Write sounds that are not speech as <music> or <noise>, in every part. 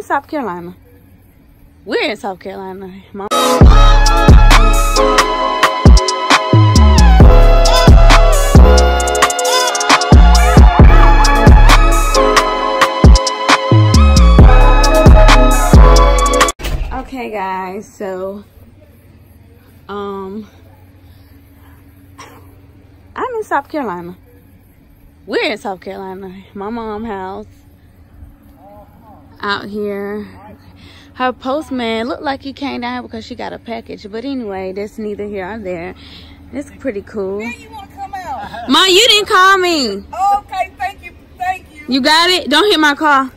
in South Carolina. We're in South Carolina. Mom. Okay guys, so um I'm in South Carolina. We're in South Carolina. My mom house out here. Her postman looked like he came down here because she got a package. But anyway, that's neither here or there. It's pretty cool. Yeah, you want to come out? Ma, you didn't call me. Oh, okay, thank you, thank you. You got it? Don't hit my car.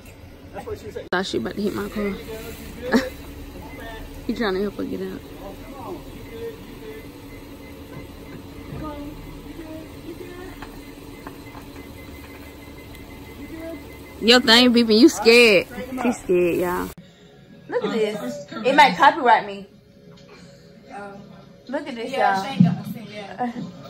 That's what she said. Thought she about to hit my car. <laughs> he trying to help her get out. Your thing beeping, you scared. She scared, y'all. Look at this. It might copyright me. Look at this, y'all. <laughs>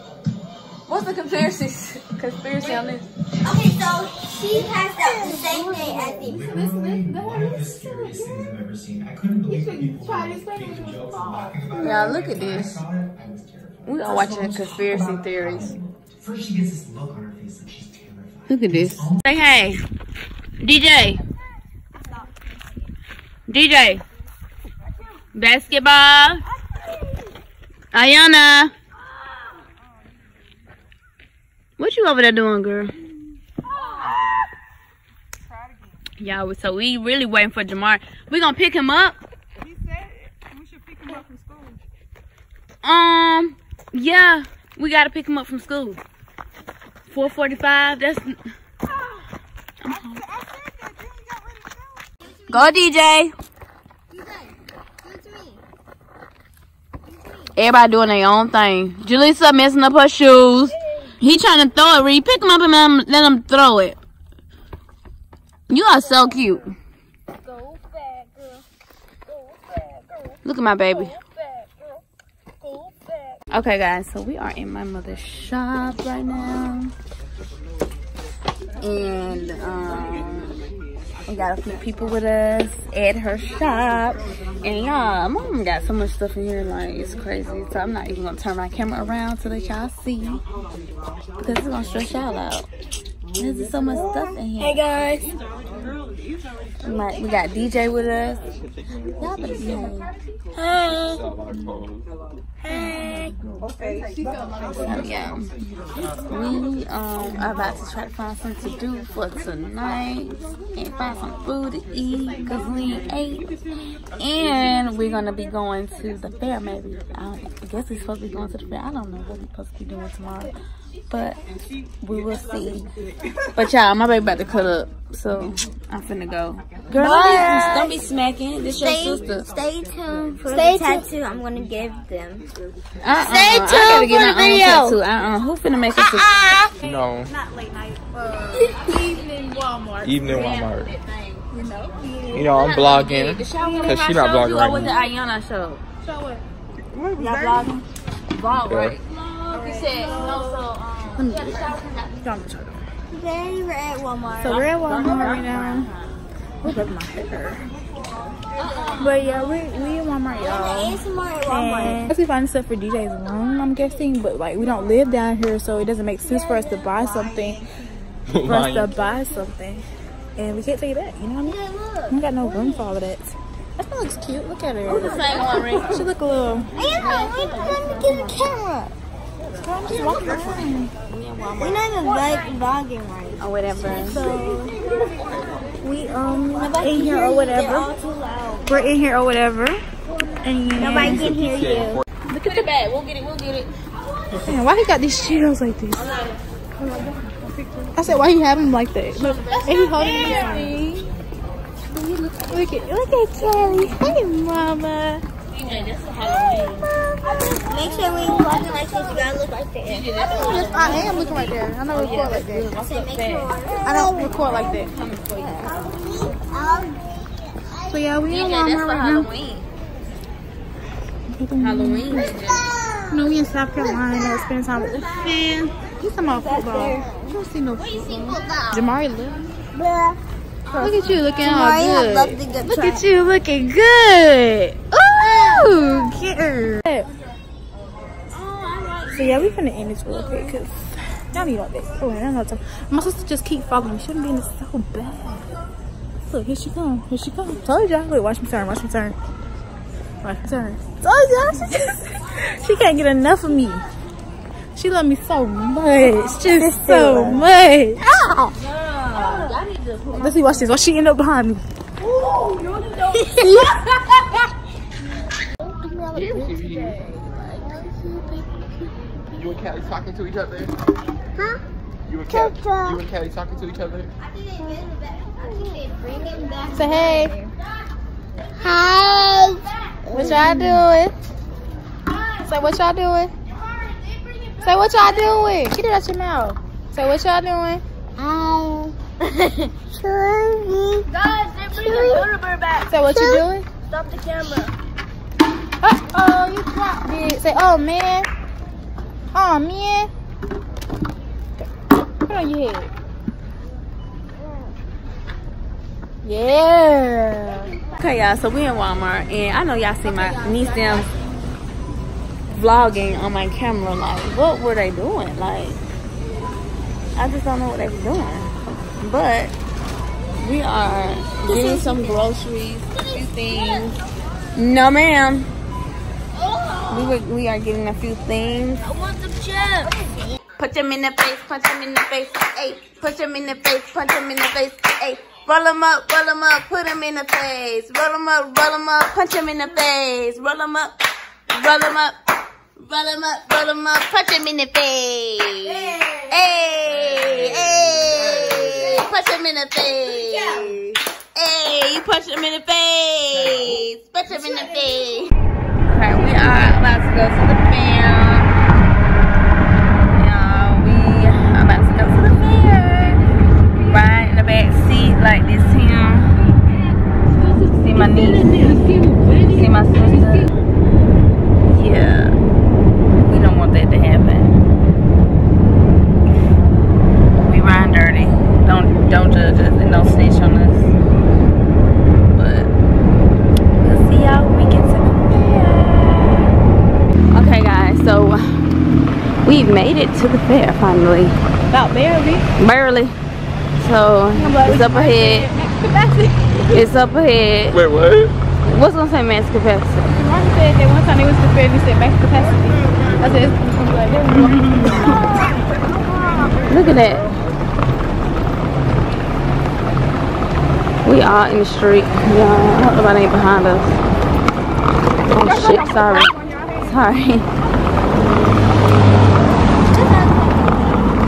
What's the conspiracy conspiracy on this? Okay, so she passed out the same day as the I've ever seen. I couldn't believe that people were making jokes about it. Y'all, look at this. saw it, I was terrified. We are watching all, conspiracy theories. First, she gets this look on her face like she's terrified. Look at this. It's Say hey. DJ. DJ. Basketball. Ayana. What you over there doing, girl? Y'all, so we really waiting for Jamar. We gonna pick him up? He said we should pick him up from school. Um, yeah, we gotta pick him up from school. 445, that's... Go, DJ. dj Everybody doing their own thing. Julissa messing up her shoes. He trying to throw it. Reed, pick him up and let him, let him throw it. You are so cute. Go back, girl. Go back, girl. Look at my baby. Okay, guys, so we are in my mother's shop right now. And um, we got a few people with us at her shop. And y'all, mom got so much stuff in here, like, it's crazy. So I'm not even gonna turn my camera around so that y'all see. Because it's gonna stress y'all out. There's so much stuff in here. Hey guys. My, we got DJ with us. Y'all behave. Hey. So yeah, we um are about to try to find something to do for tonight and find some food to eat because we ate. And we're gonna be going to the fair maybe. I, I guess we're supposed to be going to the fair. I don't know what we're supposed to be doing tomorrow, but we will see. But y'all, my baby about to cut up, so I'm finna go. Girl, don't be, don't be smacking. This your Stay, sister. stay tuned for the tattoo I'm gonna give them. Uh-uh. Stay I gotta tuned get for my the own video. tattoo. Uh-uh. Who finna make a tattoo? No. Not late night. Uh, evening Walmart. Evening Walmart. You know, I'm blogging. Because she not blogging you right with the now. Ayana show. So what? Y'all vlogging? Vlog, right? You said no, so, um, Today we're at Walmart. So we're at Walmart right now. Look at my hair. But yeah, we we in Walmart, y'all. ASMR at Walmart. And guess we find stuff for DJ's room, I'm guessing. But like we don't live down here, so it doesn't make sense for us to buy something. <laughs> For us to buy something, and we can't take it back. You know what I mean? Yeah, look. We got no room for all of that. That one looks cute. Look at her. same one. She look a little. Anna, we didn't get a camera. I'm just walking around. We're not even vlog- vlogging right. Or whatever. So we um Nobody in here or whatever. all too loud. We're in here or whatever. And Nobody can hear you. Look at the bag. We'll get it. We'll get it. Man, why he got these Cheetos like this? I said, why he have them like that? Look, and he holding it. Look at, look at Kelly. Hey, mama. DJ, this is Halloween. Make sure when you're walking like this, you gotta look right there. Yes, I am looking right there. I don't record like that. Oh, I said make sure. I don't record like that. So yeah, we in DJ, that's Walmart for right now. Halloween. Halloween. DJ. You know, we in South Carolina, spending time with the fam. He's talking about football. You don't see no football. Jamari live. Look at you looking all Tomorrow you have good. Look at you looking good. Ooh, cute. So yeah, we're gonna end this real quick because y'all need all this. Oh, I don't to- My sister just keep following me. Shouldn't be in this so bad. Look, here she come. Here she come. Told y'all. Wait, watch me turn. Watch me turn. Watch me turn. Told y'all. She, just, she can't get enough of me. She love me so much. Just so much. Ow! Let's see, watch this. Watch she end up behind me. <laughs> <laughs> You and Callie talking to each other? Huh? You and Callie, you and Callie talking to each other? Say hey. Hi. What y'all doing? Say what y'all doing? Say what y'all doing? Get it out your mouth. Say what y'all doing? Hi. <laughs> Um, Sorry. <laughs> Guys, they're bringing the Build-A-Bear back. Say what you doing? Stop the camera. <laughs> Oh, you dropped it. Say oh man. Oh man. Put on your head. Yeah. Okay, y'all. So we in Walmart, and I know y'all see my niece them vlogging on my camera. Like, what were they doing? Like, I just don't know what they were doing. But we are getting some groceries, a few things. No, ma'am. We were, we are getting a few things. I want some chips. Punch him in the face, punch them in the face, ayy. Punch him in the face, punch them in the face, ayy. Roll them up, roll them up, put them in the face. Roll them up, roll them up, punch them in the face. Roll them up, roll them up, roll him up, roll him up, punch them in the face. Hey, hey, punch him in the face. Hey, you punch him in the face. Punch him in the face. Go to the fair. Y'all, we about to go to the fair. Ride in the back seat like this here. See my niece. See my sister. Yeah. We don't want that to happen. We ride dirty. Don't don't judge us and don't snitch on us. But we'll see y'all when we get to the fair. Okay guys, so we've made it to the fair finally. About barely. Barely. So it's up ahead. It's up ahead. Wait, what? What's gonna say max capacity? Martin said that one time they was prepared and said max capacity. I said it's gonna be like. Look at that. We are in the street. Yeah, I hope nobody ain't behind us. Oh shit, sorry. Sorry. <laughs>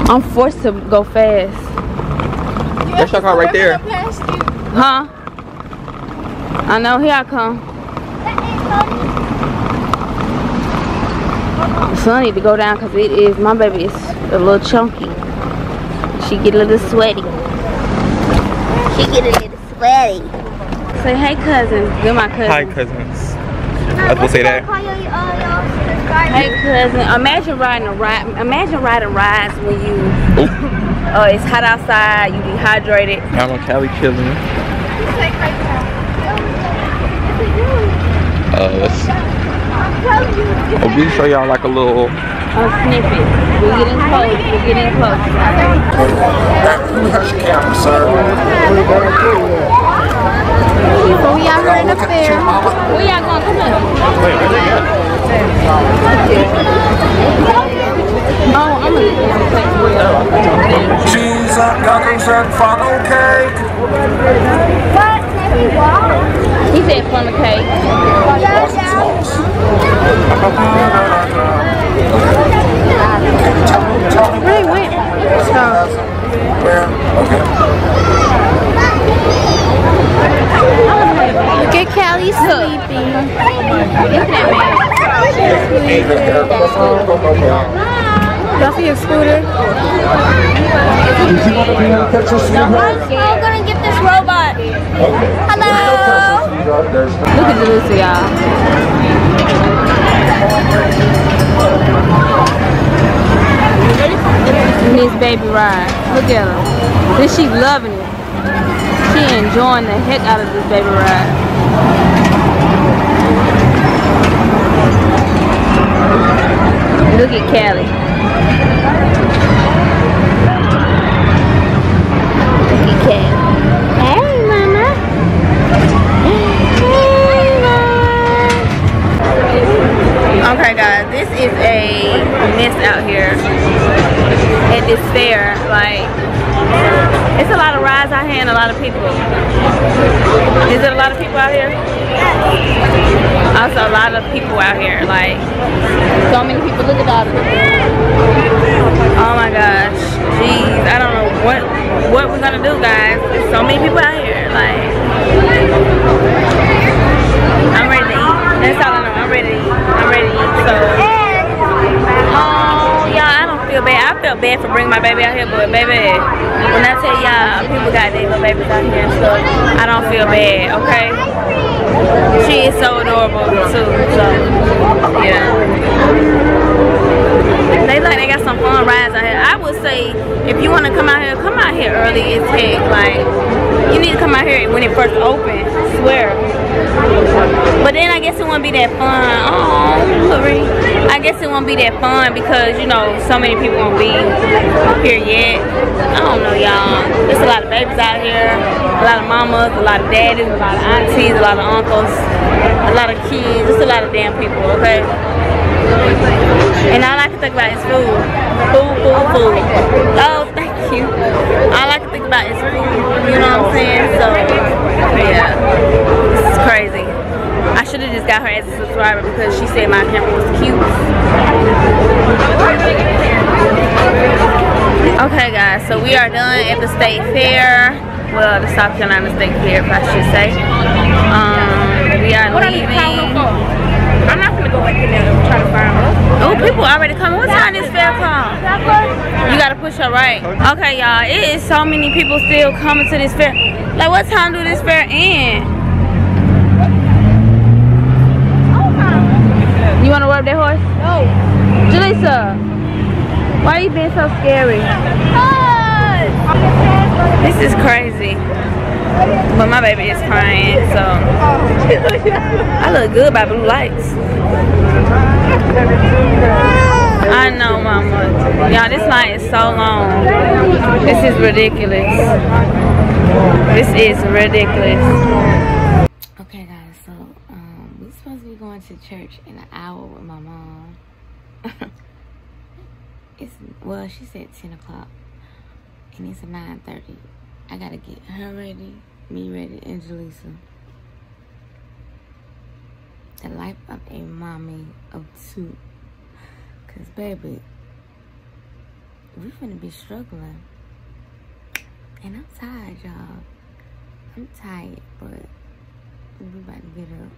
I'm forced to go fast. That's your car right there. Huh? I know, here I come. The sun need to go down because it is, my baby is a little chunky. She get a little sweaty. She get a little sweaty. Say hey cousin. You're my cousin. Hi, cousins. I was gonna say that. Hey cousin. Imagine riding a ride. Imagine riding rides when you, Oop. oh, it's hot outside, you dehydrated. I know Callie killing. Uh, let's. Oh, we show y'all like a little. A snippet. We're getting close. We're getting close. So we out here in the fair. Where y'all going? Come on. Oh, I'm gonna Cheese and cookies and funnel cake. He said funnel cake. Where they went? Look at Callie sleeping. Y'all see a scooter? I'm gonna get this robot. Hello. Look at Delucia, y'all. This baby ride. Look at her. Then she loving it. She enjoying the heck out of this baby ride. Look at Callie. Look at Callie. Hey, mama. Hey, mama. Okay, guys, this is a mess out here at this fair. Like, it's a lot of rides out here and a lot of people. Is it a lot of people out here? Also, a lot of people out here. Like, so many people. Look at all the people. Oh my gosh. Jeez, I don't know what what we're gonna do, guys. There's so many people out here. Like, I'm ready to eat. That's all. I'm ready to eat. I'm ready to eat. So, oh, y'all, I don't feel bad. I felt bad for bringing my baby out here, but baby, when I tell y'all, people got their little babies out here stuff, I don't feel bad, okay? She is so adorable too, so, yeah. They like they got some fun rides out here. I would say if you want to come out here, come out here early as heck. Like you need to come out here when it first opens. Swear. But then I guess it won't be that fun. Oh. I guess it won't be that fun because you know so many people won't be here yet. I don't know, y'all. There's a lot of babies out here, a lot of mamas, a lot of daddies, a lot of aunties, a lot of uncles, a lot of kids. Just a lot of damn people. Okay. And all I can think about is food. Food, food, food. Oh, thank you. All I can think about is food. You know what I'm saying? So, yeah. This is crazy. I should have just got her as a subscriber because she said my camera was cute. Okay, guys. So we are done at the state fair. Well, the South Carolina State Fair, if I should say. Um, we are leaving. I'm gonna go back in there and to find her. Oh, people already coming. What time is fair come? You gotta push her right. Okay, y'all. It is so many people still coming to this fair. Like, what time do this fair end? You wanna rub that horse? No. Jalisa, why are you being so scary? This is crazy. But my baby is crying, so I look good by blue lights. I know, mama. Y'all, this line is so long. This is ridiculous. This is ridiculous. Okay, guys, so um, we're supposed to be going to church in an hour with my mom. <laughs> it's well, she said 10 o'clock, and it's 9:30. I gotta get her ready, me ready, and Jaleesa. The life of a mommy of two. Cause baby, we finna be struggling. And I'm tired, y'all. I'm tired, but we about to get up.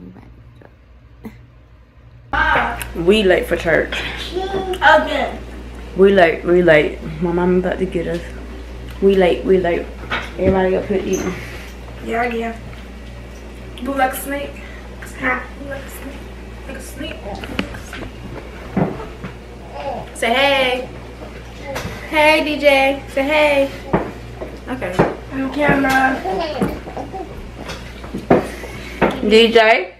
We about to get up. <laughs> we late for church. Again. We late, we late. My mama about to get us. We late, we late. Everybody up here eating. Yeah, yeah. Move like a snake. Move like a snake. Like a snake. Say hey. Hey, DJ. Say hey. Okay. On camera. DJ,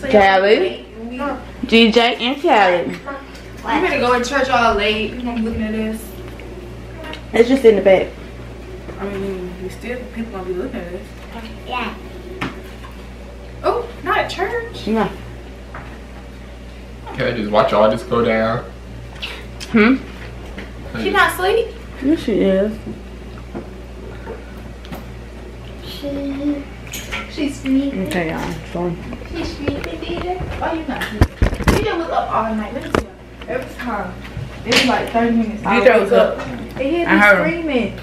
Callie, DJ, and Callie. I'm gonna go to church all late. You gonna looking at this? It's just in the back. I mean, we still people gonna be looking at this. Yeah. Oh, not at church. No. Can I just watch all this go down? Hmm? She not asleep. Yes, she is. She, she's sleeping. Okay, y'all. So, She's sleeping, DJ. Why you not sleeping? DJ was up all night. Let me see. Every time. It was like 30 minutes. I DJ would was wake up. They hear I me heard him. screaming.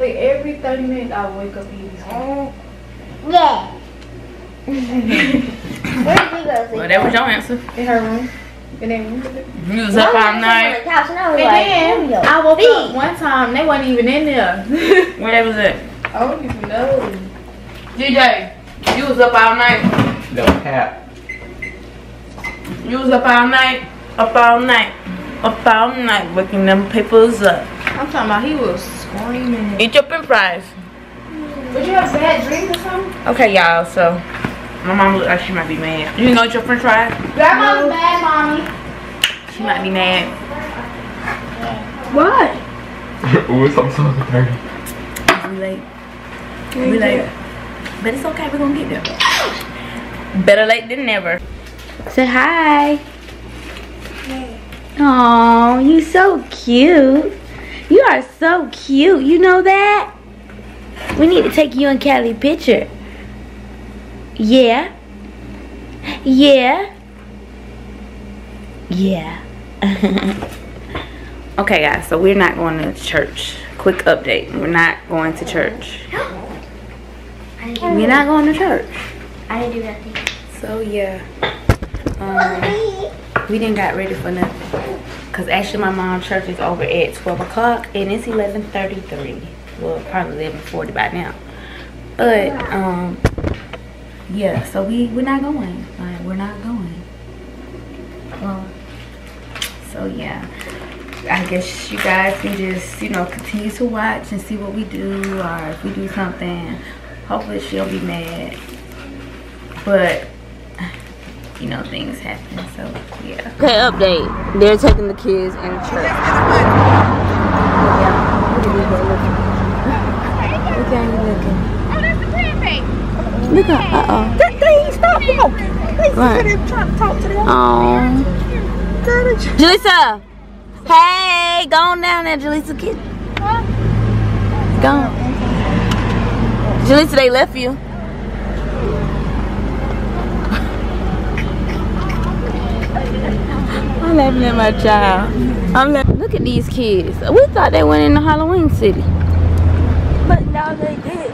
Like every 30 minutes, I wake up and he's screaming. Yeah. Where did you go sleep? well, that was your answer. In her room. In their room. You was up all night. On the couch, and I was And like, then I woke feet." up one time, they wasn't even in there. <laughs> Where they was it? I don't even know. DJ, you was up all night. No cap. You was up all night. Up all night. Up all night, waking them papers up. I'm talking about he was screaming. Eat your french fries. Would you have bad dreams or something? Okay, y'all, so my mom look like she might be mad. You know what your french fries? Grandma's mad, mommy. She might be mad. What? <laughs> Ooh, it's something so dirty. We late. We late. But it's okay, we're gonna get there. Better late than never. Say hi. Oh, you so cute. You are so cute. You know that? We need to take you and Callie picture. Yeah. Yeah. Yeah. <laughs> okay, guys. So we're not going to church. Quick update. We're not going to church. <gasps> We're not going to church. I didn't do nothing. So yeah. Um, we didn't got ready for nothing. Cause actually my mom church is over at 12 o'clock and it's 11.33. Well, probably 11.40 by now. But, um, yeah, so we, we're not going. Like, we're not going. Um, so yeah. I guess you guys can just, you know, continue to watch and see what we do or if we do something. Hopefully she'll be mad. But you know, things happen. So, yeah. Okay, update. They're taking the kids in church. Look at you looking. Oh, that's the grandbaby. Look at, uh-oh. That thing stop walking. They Right. sitting trying to talk to them. Aw. Girl, it's- Jalisa! Hey! Go on down there, Jalisa. Kid. Go on. Jalisa, they left you. I'm laughing at my child. I'm laughing. Look at these kids. We thought they went into Halloween City. But now they did.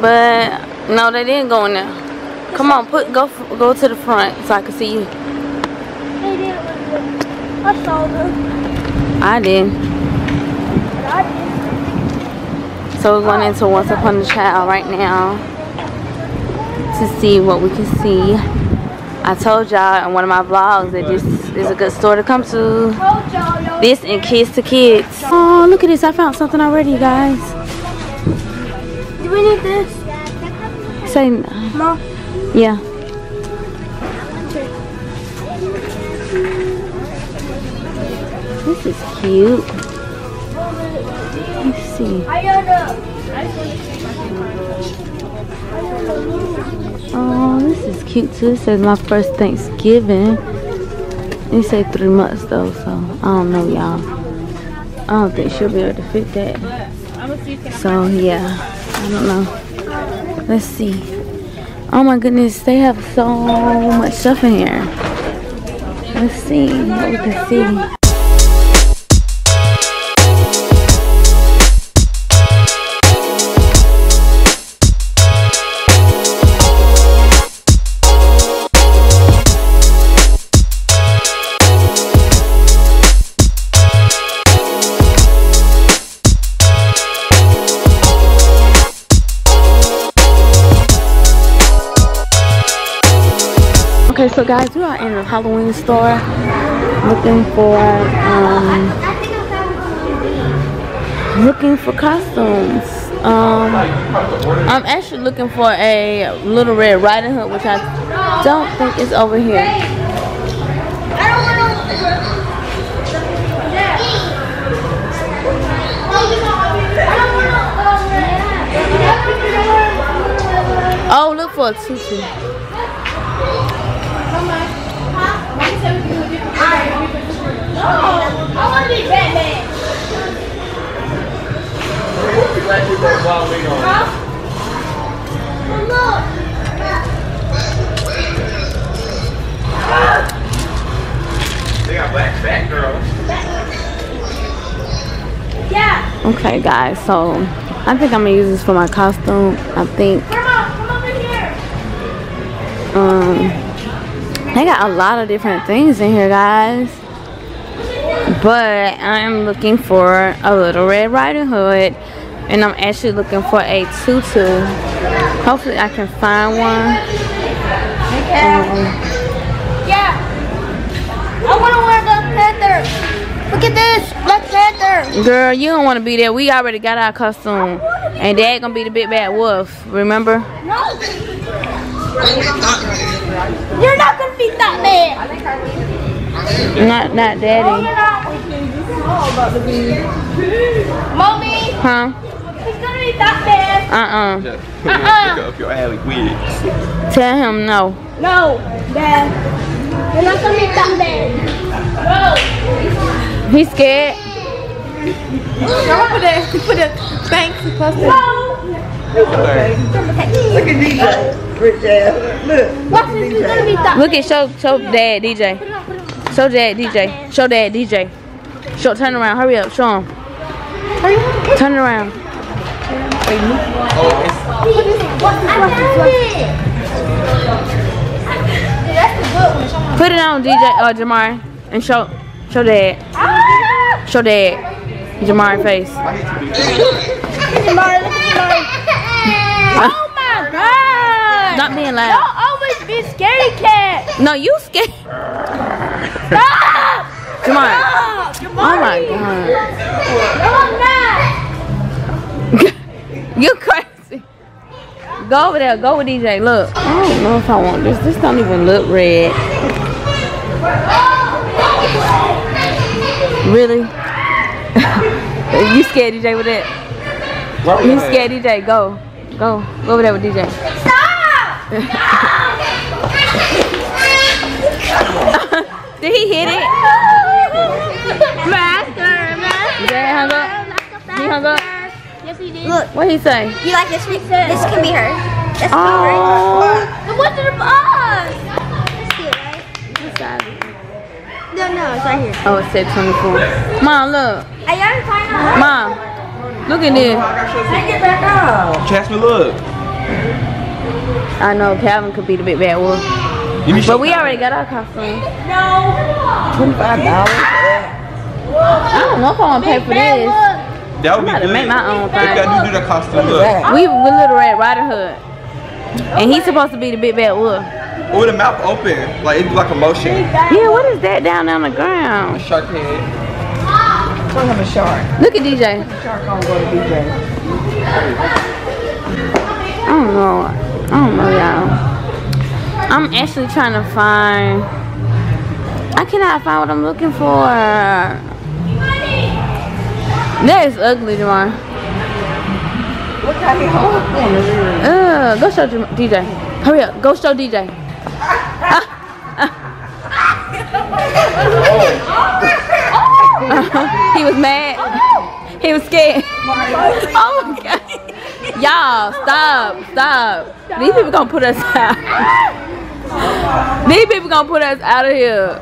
But no, they didn't go in there. Come on, put go go to the front so I can see you. They did. I saw them. I did. I did. So we're going into Once Upon a Child right now to see what we can see. I told y'all in one of my vlogs that this is a good store to come to. Told y'all, y'all. This and Kids to Kids. Oh, look at this. I found something already, you guys. Do we need this? Say, No. yeah. This is cute. Let's see. Oh, this is cute too. It says my first Thanksgiving. They say three months though, so I don't know, y'all. I don't think she'll be able to fit that. So yeah, I don't know. Let's see. Oh my goodness, they have so much stuff in here. Let's see what we can see. Guys, we are in a Halloween store looking for um looking for costumes. Um I'm actually looking for a little red riding hood, which I don't think is over here. Oh, look for a tutu. I want to be Batman. They got black fat girls. Yeah. Okay, guys, so I think I'm gonna use this for my costume. I think Grandma, come over here. um they got a lot of different things in here, guys. But I'm looking for a little Red Riding Hood, and I'm actually looking for a tutu. Hopefully, I can find one. Um, Yeah. I want to wear the feathers. Look at this Black Panther. Girl, you don't want to be there. We already got our costume. And dad gonna be the big bad wolf, remember? You're not gonna be that man. Not not daddy. Oh, Mommy, Huh? he's gonna be that man. Uh-uh. Just put your up your alley wigs. Tell him no. No, Dad. You're not gonna be that man. No. He's scared. Y'all put that, put that thanks close to Watch this, he's gonna be that Look at show show dad DJ. Show dad DJ. Show dad DJ. Show turn around. Hurry up. Show him. Turn around. Put it on DJ uh Jamar and show show dad. Show dad. Jamar face. <laughs> Oh my god! Not being Don't always be scaredy cat. No, you scared. Stop! on. Stop! You're Oh my god. No, I'm not. You crazy. Go over there. Go with DJ. Look. I don't know if I want this. This don't even look red. Really? <laughs> you scared DJ with that? You scared DJ? Go. Go. Go over there with DJ. <laughs> Did he hit it? Master, master. Did hung up? He hung up? Yes, he did. Look, What he say? you like this? This can be her. That's cute, Oh. The Wizard of Oz. That's cute, right? No, no, it's right here. Oh, it said 24. Mom, look. I gotta find out. Mom. Look at this. Take it back out. Jasmine, look. I know Calvin could be the big bad wolf. But we already got our costume. No. Twenty-five dollars. I don't know if I want to pay for this. That would be I'm about to good. make my own If you thing. gotta do the costume, look. We we Little Red Riding Hood. And he's supposed to be the big bad wolf. With the mouth open, like it do like a motion. Yeah, what is that down on the ground? Shark head. Don't have a shark. Look at DJ. Shark gonna go to DJ. I don't know. I don't know, y'all. I'm actually trying to find. I cannot find what I'm looking for. That is ugly, Jamar. Look how he holds it. Uh, go show DJ. Hurry up. Go show DJ. <laughs> <laughs> he was mad. He was scared. Oh. Y'all, stop. Stop. These people gonna put us out. These people gonna put us out of here.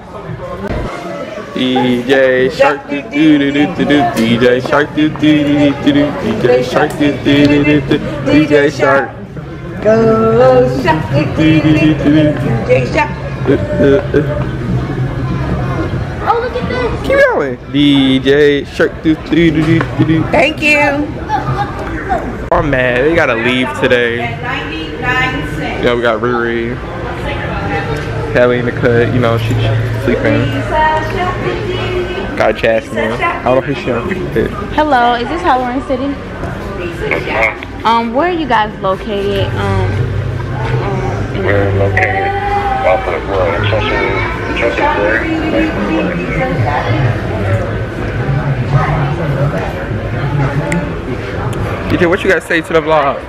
DJ Shark do do do do do do DJ Shark do do do do do do DJ Shark do do do do do DJ Shark Go shark. do do do do do DJ shark. Uh, uh, uh. Oh, look at this. Keep going. DJ Shark do do do do do do. Thank you. I'm mad. They gotta leave today. Yeah, we got Riri. Kelly in the cut. You know she's sleeping. Got Jasmine. I don't know who she on. Hello, is this Halloween City? Um, where are you guys located? Um, We're located off of uh, Chester, Chester Square. DJ, what you gotta say to the vlog?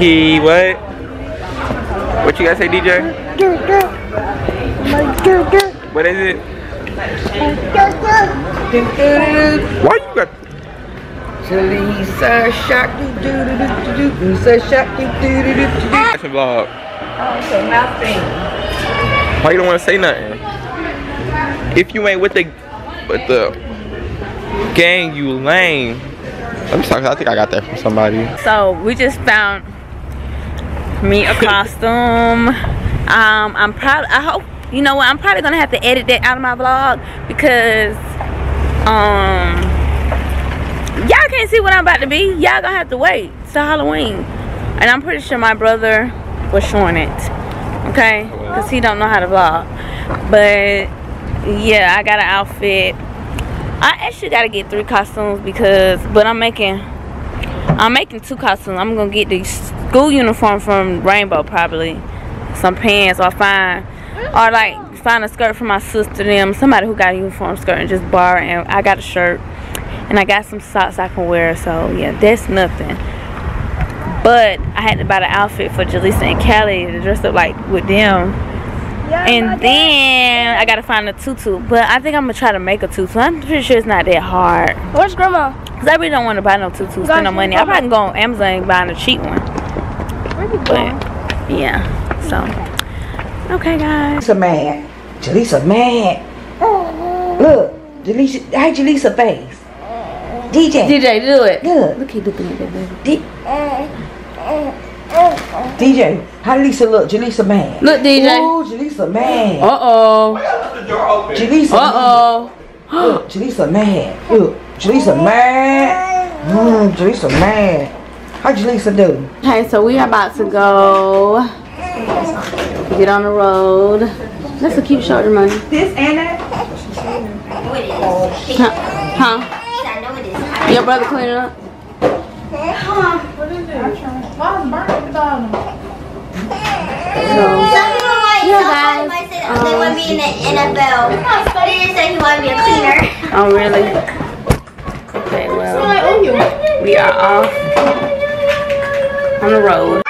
He he what? What you gotta say, DJ? What is it? Why you got? Do. That's a vlog. So nothing. Why you don't want to say nothing? If you ain't with the with the gang, you lame. Let me talk. I think I got that from somebody. So we just found me a costume. Um, I'm probably. I hope you know what. I'm probably gonna have to edit that out of my vlog because um y'all can't see what I'm about to be. Y'all gonna have to wait. It's Halloween, and I'm pretty sure my brother was showing it. Okay, because he don't know how to vlog, but yeah, I got an outfit. I actually gotta get three costumes because, but I'm making, I'm making two costumes. I'm gonna get the school uniform from Rainbow probably, some pants or find, or like find a skirt for my sister them, somebody who got a uniform skirt and just borrow. And I got a shirt, and I got some socks I can wear. So yeah, that's nothing. But I had to buy the outfit for Jaleesa and Callie to dress up like with them and then I gotta find a tutu. But I think I'm gonna try to make a tutu. I'm pretty sure it's not that hard. Where's grandma? Cause I really don't want to buy no tutu, spend no money. I probably can go on Amazon and buy a cheap one. But yeah, so okay, guys. Jalisa mad. Jalisa mad. Look, Jalisa, how Jalisa face? DJ. DJ, do it. Look. Look, he looking at that baby. D- DJ, how did Lisa look? Jalisa mad. Look, DJ. Ooh, Jalisa mad. Uh oh. Jalisa Uh oh. mad. Look, Jalisa mad. Look, Jalisa mad. Mmm, Jalisa mad. How Jalisa do? Okay, so we are about to go get on the road. That's a cute shoulder money. This and that. Huh? huh? Your brother cleaning up? Some people might, Yeah, some guys. might say that they want to be in the NFL. But he didn't he wanted to be a cleaner. <laughs> Oh, really? Okay, well, we are off on the road.